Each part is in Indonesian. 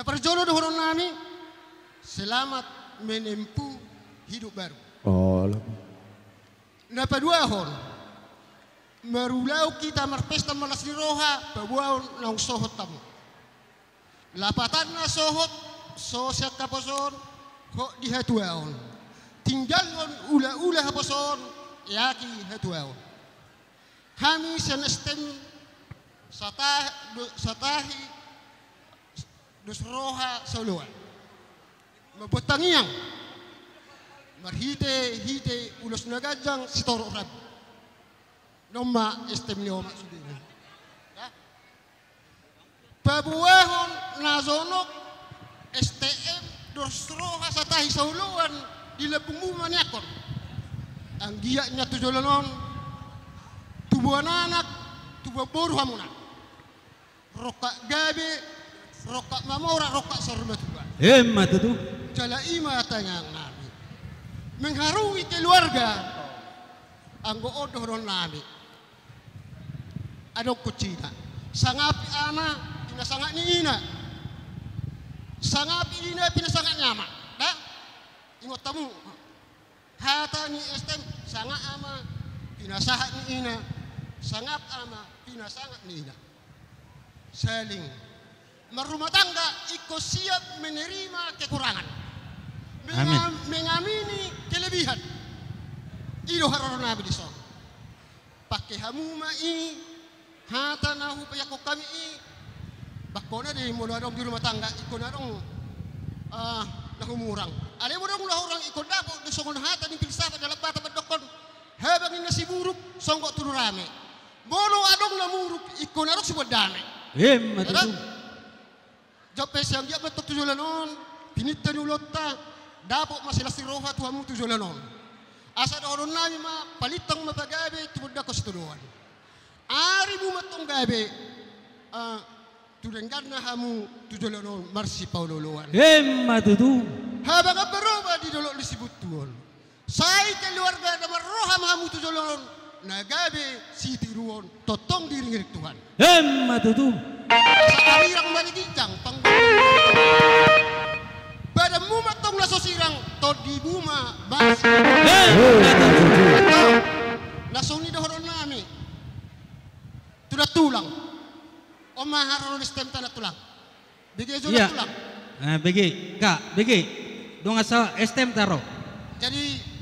Na perjono dohoron nami selamat menempuh hidup baru. Oh, alam. Na paduahon merulau kita marpesta malas di roha pabuahon nang sohot tamu. Lapatan na sohot so siya kaposon ho di hatuaon. Tinggalon ula-ula haposon yaki hatuaon. Kami senestem satah satahi dus roha sauluan. Mabutangiang marhite hite ulos nagajang sitoro rab. Noma estem nioma sudina. Ya? Pabuahon nazonok STM dos roha satahi sauluan di lebung maniakon. Ang giya niya tujolanon tubuhan anak tubuh boru hamuna. Roka gabe, roka mamora, roka sormatuba. Emma tutu. Jala ima tangang nabi. Mengharui keluarga. Ang goodoh ron nabi. Adong kucina. Sangapi ana, pinasangak ni ina. Sangapi ina, pinasangak nyama. Da? Ingot tamu. Hata ni estem, sangak ama, pinasahat ni ina. Sangap ama, pinasangak ni ina. Saling merumah tangga ikut siap menerima kekurangan. Mengam, mengamini kelebihan. Ilo harono nabi di sana. Pakai hamuma i hata nahu payako kami. I bakona di mula dong di rumah tangga ikon dong ah nahumurang ale mo dong lahurang ikon dapo di songon hata ni pilsafa dalam bata bedokon. Habang ina si buruk songko tururame Bono adong namuruk ikon adong si bodame Emma Ada? Siang dia betul tujuh lanon. Pinita ni ulotta. Dapo masila si roha tuhamu tujuh lanon. Asa horon nami ma palitang mapagabe tumuda ko situluan. Ari mo matong gabe. Ah, tulenggan na hamu tujuh lanon marsi paululuan. Emma tutu. Habang ang baroba di dolo lisibutuan. Say keluarga na maroha mahamu tujuh lanon. Nagabe si tiruon totong diringir Tuhan. Emma tutu. sa karirang maligijang pang Pada muma tong nasosirang to di buma bas. Ito, nasuni dohoron nami Tuda tulang. O maharon stem na tulang. Bigay jo na tulang. Ah, begi, kak, begi. Dong asa estem taro. Jadi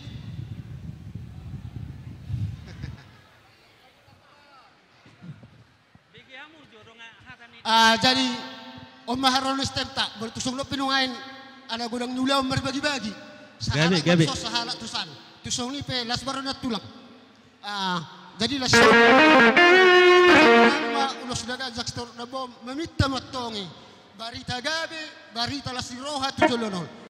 Ah, jadi Om Maharon stem tak bertusung lo pinungain ana gudang nyulaw berbagi-bagi. Gabi, gabi. So sahala tusan. Tusong ni pe las baru na tulang. Ah, jadi las Nama ulos daga jakstor na bom meminta matongi. Barita gabe, barita las roha tujolonon.